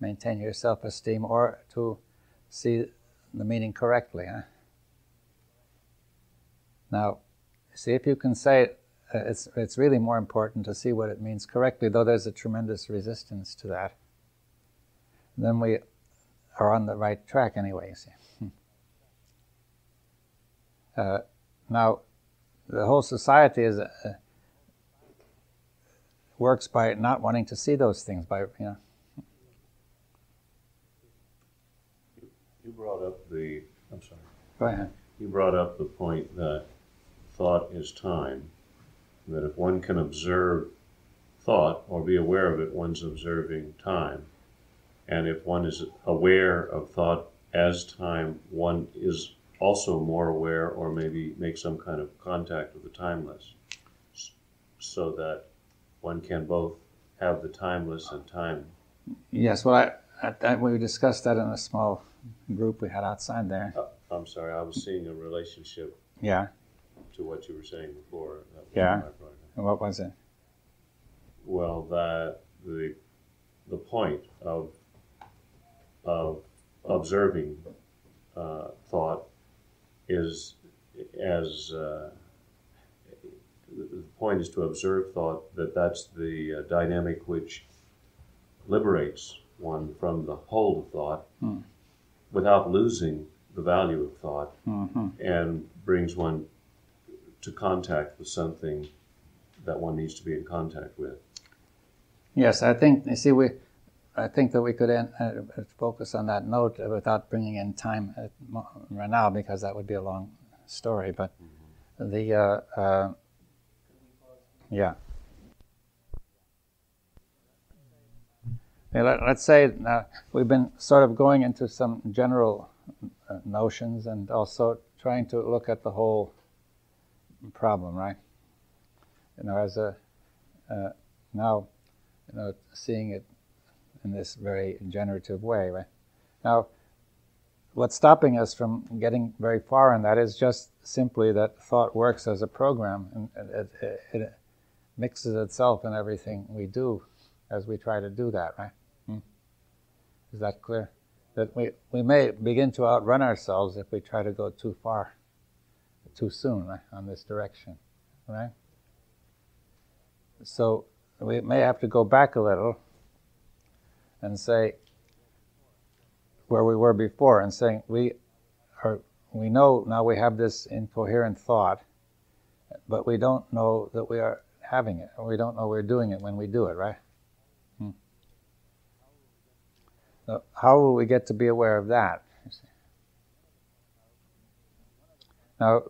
maintain your self esteem, or to see the meaning correctly? Huh? Now, see if you can say uh, it's, it's really more important to see what it means correctly, though there's a tremendous resistance to that. Then we are on the right track anyway, you see. Uh, now, the whole society is uh, works by not wanting to see those things. By you know, You brought up the, I'm sorry. Go ahead. You brought up the point that thought is time, that if one can observe thought or be aware of it, one's observing time. And if one is aware of thought as time, one is also more aware or maybe make some kind of contact with the timeless so that one can both have the timeless and time. yes. Well, I, I, I, we discussed that in a small group we had outside there. Uh, I'm sorry, I was seeing a relationship Yeah. to what you were saying before. Yeah. What was it? Well, that the the point of of observing uh, thought is as uh, the point is to observe thought that that's the uh, dynamic which liberates one from the hold of thought Hmm. Without losing the value of thought Mhm. and brings one to contact with something that one needs to be in contact with. Yes, I think you see we I think that we could end, uh, focus on that note without bringing in time right now because that would be a long story. But the uh, uh, yeah. Let, us say uh, we've been sort of going into some general uh, notions and also trying to look at the whole problem, right? You know, as a uh, now, you know, seeing it in this very generative way, right? Now, what's stopping us from getting very far in that is just simply that thought works as a program and it, it, it mixes itself in everything we do as we try to do that, right? Is that clear? That we, we may begin to outrun ourselves if we try to go too far, too soon right, on this direction, right? So we may have to go back a little and say where we were before and saying we are we know now we have this incoherent thought but we don't know that we are having it we don't know we're doing it when we do it right hmm. so how will we get to be aware of that now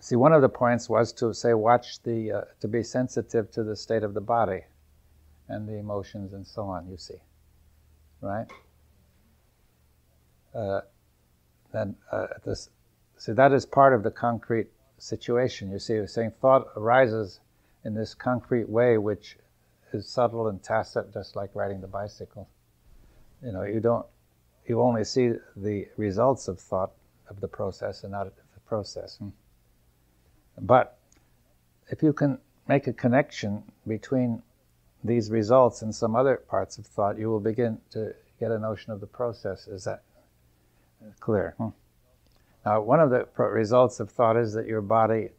see one of the points was to say watch the uh, to be sensitive to the state of the body and the emotions and so on you see right? Uh, then uh, this, see that is part of the concrete situation. You see, you're saying thought arises in this concrete way, which is subtle and tacit, just like riding the bicycle. You know, you don't, you only see the results of thought of the process and not the process. Hmm? But if you can make a connection between these results and some other parts of thought, you will begin to get a notion of the process. Is that clear? Hmm. Now, one of the results of thought is that your body,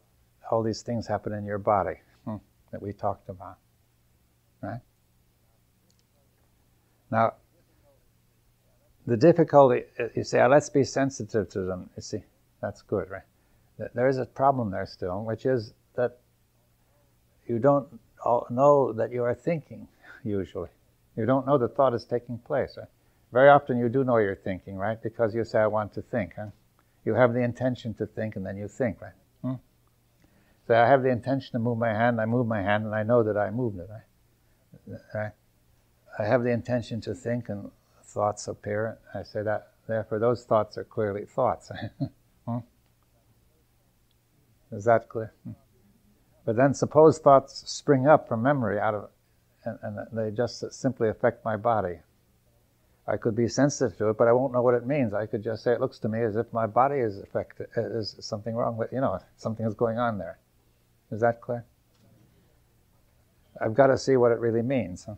all these things happen in your body hmm, that we talked about. Right? Now, the difficulty, uh, you say, oh, let's be sensitive to them. You see, that's good, right? There is a problem there still, which is that you don't know that you are thinking, usually. You don't know the thought is taking place. Right? Very often you do know you're thinking, right? Because you say, I want to think. Huh? You have the intention to think and then you think, right? Hmm? So I have the intention to move my hand, I move my hand, and I know that I moved it, right? right? I have the intention to think and thoughts appear. I say that, therefore, those thoughts are clearly thoughts. hmm? Is that clear? Hmm? But then suppose thoughts spring up from memory out of, and, and they just simply affect my body. I could be sensitive to it, but I won't know what it means. I could just say it looks to me as if my body is affected, is something wrong with, you know, something is going on there. Is that clear? I've got to see what it really means. Huh?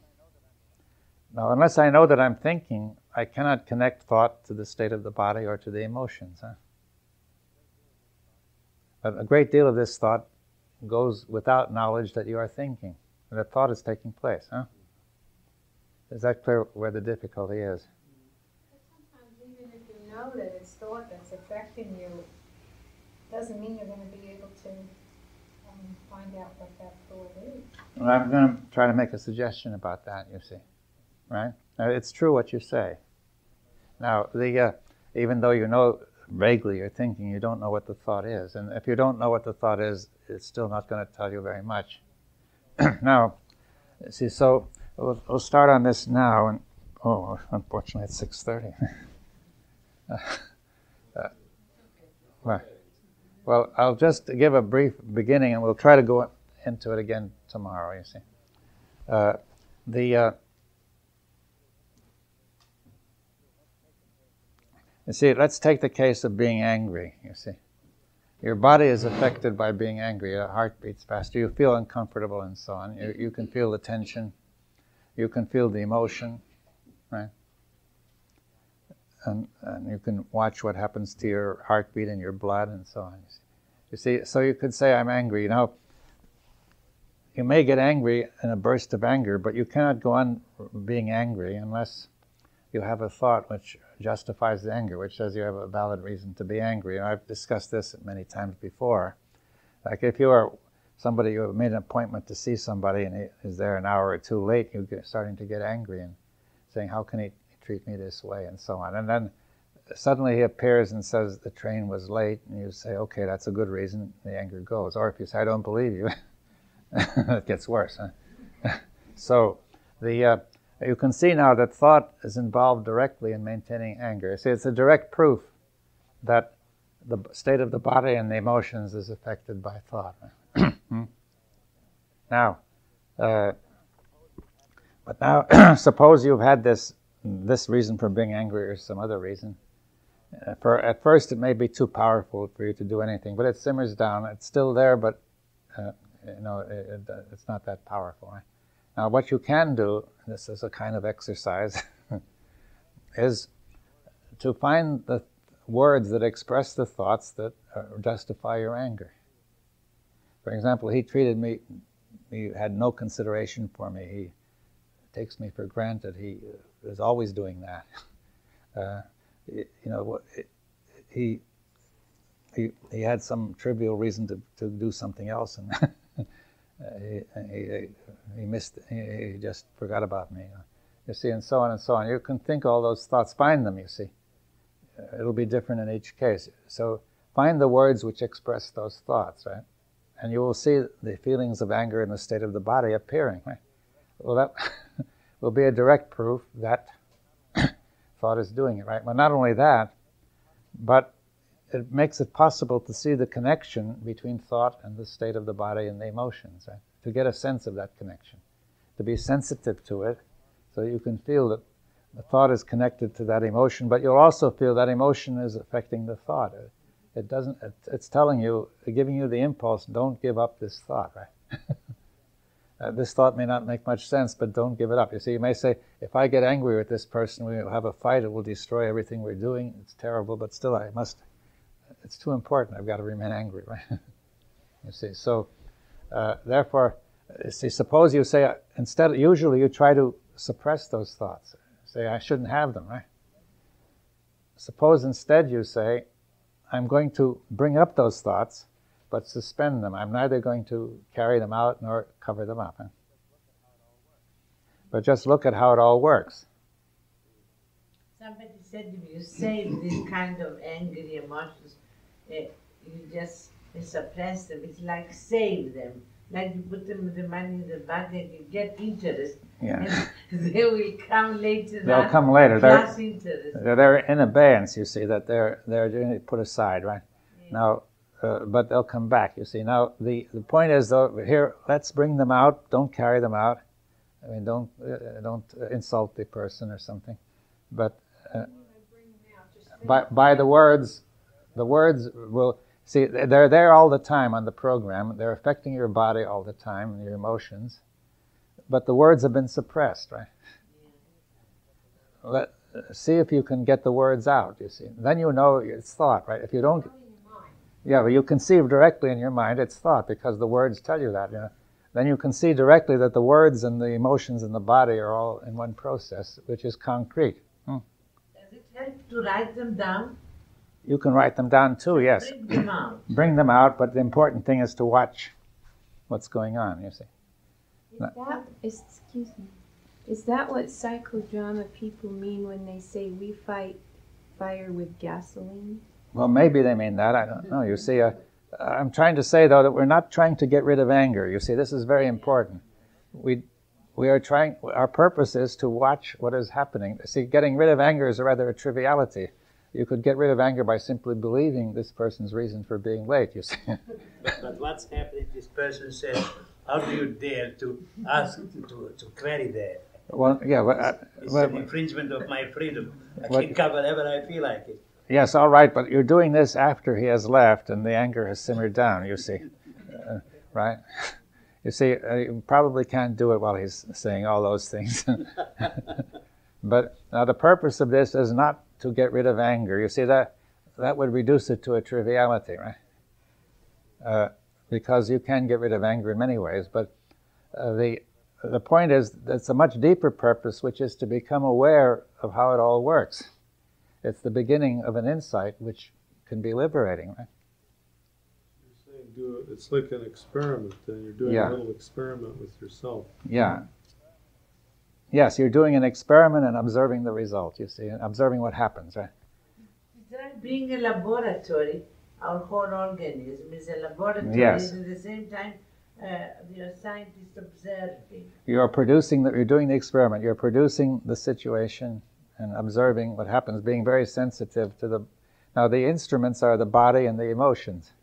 Now, unless I know that I'm thinking, I cannot connect thought to the state of the body or to the emotions. Huh? But a great deal of this thought goes without knowledge that you are thinking, that thought is taking place. Huh? Is that clear where the difficulty is? sometimes even if you know that it's thought that's affecting you, doesn't mean you're going to be able to um, find out what that thought is. Well, I'm going to try to make a suggestion about that, you see. Right? Now, it's true what you say. Now, the, uh, even though you know vaguely you're thinking, you don't know what the thought is. And if you don't know what the thought is, it's still not going to tell you very much. now, see, so we'll, we'll, start on this now. And oh, unfortunately, it's six thirty. uh, well, well, I'll just give a brief beginning, and we'll try to go into it again tomorrow. You see, uh, the You see, let's take the case of being angry, you see. Your body is affected by being angry. Your heart beats faster. You feel uncomfortable and so on. You, you can feel the tension. You can feel the emotion, right? And, and you can watch what happens to your heartbeat and your blood and so on. You see, so you could say, I'm angry. Know, you may get angry in a burst of anger, but you cannot go on being angry unless you have a thought which justifies the anger, which says you have a valid reason to be angry. And I've discussed this many times before. Like if you are somebody you have made an appointment to see somebody and he is there an hour or two late, you're starting to get angry and saying, How can he treat me this way? and so on. And then suddenly he appears and says, The train was late. And you say, Okay, that's a good reason. The anger goes. Or if you say, I don't believe you, it gets worse. Huh? so the, uh, you can see now that thought is involved directly in maintaining anger. See, it's a direct proof that the state of the body and the emotions is affected by thought. Now, uh, but now, suppose you've had this this reason for being angry or some other reason. Uh, for at first, it may be too powerful for you to do anything, but it simmers down. It's still there, but uh, you know it, it, it's not that powerful. Right? Now, what you can do, this is a kind of exercise, is to find the words that express the thoughts that justify your anger. For example, he treated me, he had no consideration for me. He takes me for granted. He is always doing that. Uh, you know, he, he, he had some trivial reason to, to do something else, and he, he, missed, he, just forgot about me. You see, and so on and so on. You can think all those thoughts, find them, you see. Uh, it'll be different in each case. So find the words which express those thoughts, right? And you will see the feelings of anger in the state of the body appearing, right? Well, that will be a direct proof that thought is doing it, right? Well, not only that, but it makes it possible to see the connection between thought and the state of the body and the emotions, right? To get a sense of that connection, to be sensitive to it, so you can feel that the thought is connected to that emotion, but you'll also feel that emotion is affecting the thought. It, it doesn't. It, it's telling you, giving you the impulse. Don't give up this thought, right? uh, this thought may not make much sense, but don't give it up. You see, you may say, if I get angry with this person, we will have a fight. It will destroy everything we're doing. It's terrible, but still, I must. It's too important. I've got to remain angry, right? you see. So, uh, therefore, see. Suppose you say instead. Usually, you try to suppress those thoughts say, I shouldn't have them, right? Suppose instead you say, I'm going to bring up those thoughts, but suspend them. I'm neither going to carry them out nor cover them up. Huh? But just look at how it all works. Somebody said if you save these kind of angry emotions, uh, you just suppress them. It's like save them like you put them the money in the bank and you get interest. Yeah. they will come later. They'll come later. They're, interest. They're, in abeyance, you see, that they're they're put aside, right? Yeah. Now, uh, but they'll come back, you see. Now, the, the point is, though, here, let's bring them out. Don't carry them out. I mean, don't uh, don't insult the person or something. But uh, by by the words, the words will See, they're there all the time on the program. They're affecting your body all the time and your emotions. But the words have been suppressed, right? Let, see if you can get the words out, you see. Then you know it's thought, right? If you don't. Yeah, but you conceive directly in your mind, it's thought because the words tell you that. You know? Then you can see directly that the words and the emotions and the body are all in one process, which is concrete. Does it help to write them down? You can write them down too, yes. Bring them out. Bring them out, but the important thing is to watch what's going on, you see. Is that, is, excuse me, is that what psychodrama people mean when they say we fight fire with gasoline? Well, maybe they mean that. I don't know. You see, uh, I'm trying to say, though, that we're not trying to get rid of anger. You see, this is very important. We, we are trying, our purpose is to watch what is happening. See, getting rid of anger is rather a triviality you could get rid of anger by simply believing this person's reason for being late, you see. but, but what's happening this person says, how do you dare to ask to, to query that? Well, yeah, but, uh, it's an infringement of my freedom. I can cover whatever I feel like it. Yes, all right, but you're doing this after he has left and the anger has simmered down, you see. Uh, right? You see, uh, you probably can't do it while he's saying all those things. but now the purpose of this is not to get rid of anger. You see, that, that would reduce it to a triviality, right? Uh, because you can get rid of anger in many ways, but uh, the, the point is it's a much deeper purpose, which is to become aware of how it all works. It's the beginning of an insight which can be liberating, right? You're saying do it, it's like an experiment, then you're doing yeah. a little experiment with yourself. Yeah. Yes, you're doing an experiment and observing the result, you see, and observing what happens, right? It's like being a laboratory. Our whole organism is a laboratory. Yes. And at the same time, uh, you're a scientist observing. You're producing that you're doing the experiment, you're producing the situation and observing what happens, being very sensitive to the now the instruments are the body and the emotions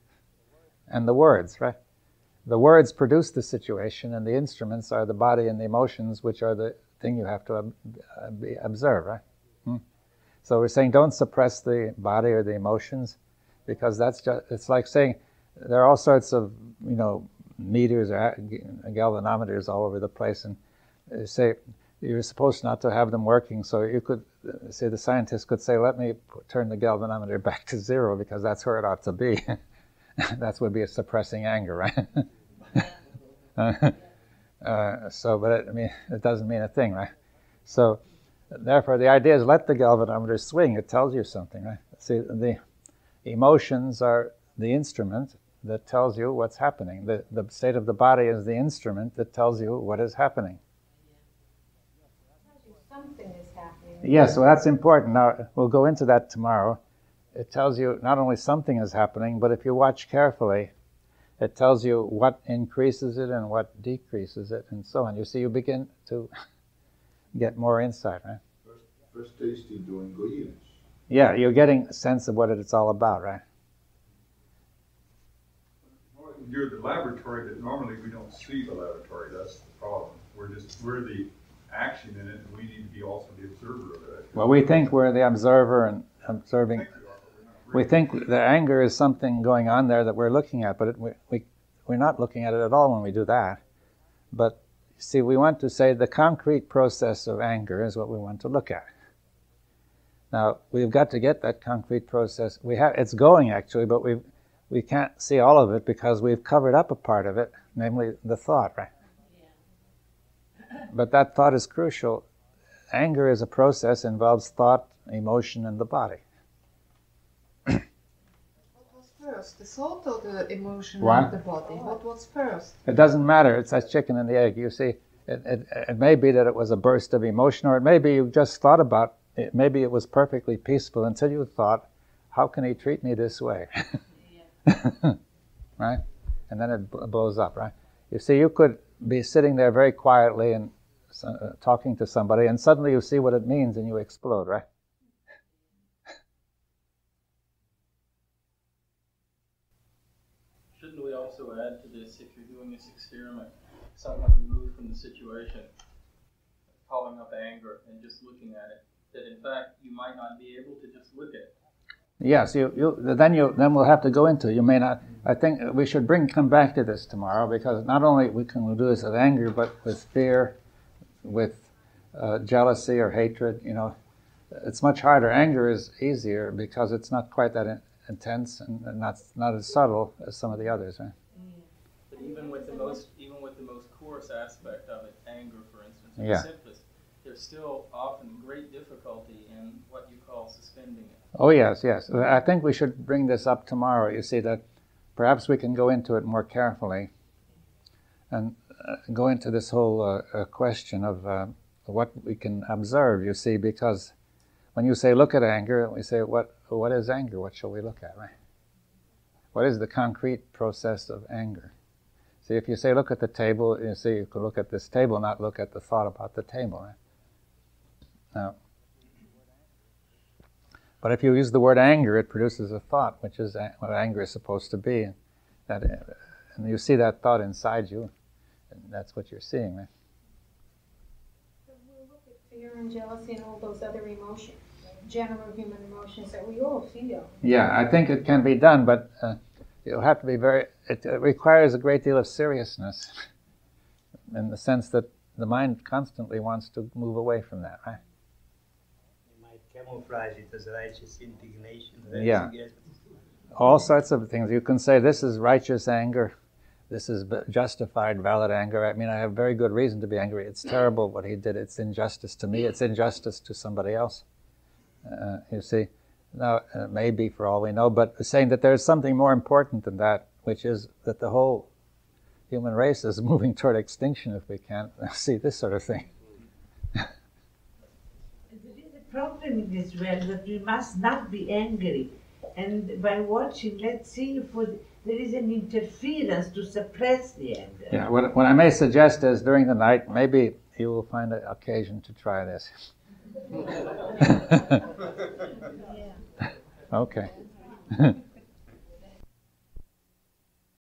and the words, right? The words produce the situation and the instruments are the body and the emotions, which are the thing you have to ob- uh, observe, right? Hmm? So we're saying don't suppress the body or the emotions because that's just, it's like saying there are all sorts of, you know, meters or galvanometers all over the place and uh, say you're supposed not to have them working. So you could uh, say the scientist could say, let me turn the galvanometer back to zero because that's where it ought to be. that would be a suppressing anger, right? uh, so, but it, I mean, it doesn't mean a thing, right? So, therefore, the idea is let the galvanometer swing. It tells you something, right? See, the emotions are the instrument that tells you what's happening. The, the state of the body is the instrument that tells you what is happening. Something is happening. Yes, well, that's important. Now, we'll go into that tomorrow. It tells you not only something is happening, but if you watch carefully, it tells you what increases it and what decreases it, and so on. You see, you begin to get more insight, right? First, first doing coherence. Yeah, you're getting a sense of what it's all about, right? You're the laboratory, but normally we don't see the laboratory. That's the problem. We're just we're the action in it, and we need to be also the observer of it. Well, we think we're the observer and observing. We think the anger is something going on there that we're looking at, but it, we, we, we're not looking at it at all when we do that. But see, we want to say the concrete process of anger is what we want to look at. Now, we've got to get that concrete process. We have, it's going actually, but we we can't see all of it because we've covered up a part of it, namely the thought, right? But that thought is crucial. Anger is a process, involves thought, emotion, and the body. What was first, the thought or the emotion What? of the body? What was first? It doesn't matter. It's that chicken and the egg. You see, it, it, it may be that it was a burst of emotion, or it may be you just thought about it. Maybe it was perfectly peaceful until you thought, how can he treat me this way? right? And then it bl- blows up, right? You see, you could be sitting there very quietly and uh, talking to somebody, and suddenly you see what it means and you explode, right? Shouldn't we add to this, if you're doing this experiment, somewhat removed from the situation, calling up anger and just looking at it, that in fact you might not be able to just look at it. Yes, you, you then you then we'll have to go into. You may not. I think we should bring come back to this tomorrow because not only we can do this with anger, but with fear, with uh, jealousy or hatred. You know, it's much harder. Anger is easier because it's not quite that in, intense and not not as subtle as some of the others. Right? Even with the most, even with the most coarse aspect of it, anger, for instance, or Yeah. the simplest, there's still often great difficulty in what you call suspending it. Oh yes, yes. I think we should bring this up tomorrow. You see that perhaps we can go into it more carefully and uh, go into this whole uh, uh, question of uh, what we can observe. You see, because when you say look at anger, we say what what is anger? What shall we look at? Right? What is the concrete process of anger? See, if you say look at the table, you see you can look at this table, not look at the thought about the table. Right? Now, but if you use the word anger, it produces a thought, which is what anger is supposed to be. And, that, and you see that thought inside you, and that's what you're seeing. Right? We'll look at fear and jealousy and all those other emotions, general human emotions that we all feel. Yeah, I think it can be done, but uh, you'll have to be very. It, it requires a great deal of seriousness, in the sense that the mind constantly wants to move away from that, right? They might camouflage it as righteous indignation. Yeah. All sorts of things. You can say this is righteous anger, this is justified, valid anger. I mean, I have very good reason to be angry. It's terrible what he did. It's injustice to me. It's injustice to somebody else. Uh, you see, now uh, maybe for all we know, but saying that there's something more important than that, which is that the whole human race is moving toward extinction if we can't see this sort of thing. learning as well that we must not be angry. And by watching, let's see if we- there is an interference to suppress the anger. Yeah, what, what I may suggest is during the night, maybe you will find an occasion to try this. okay.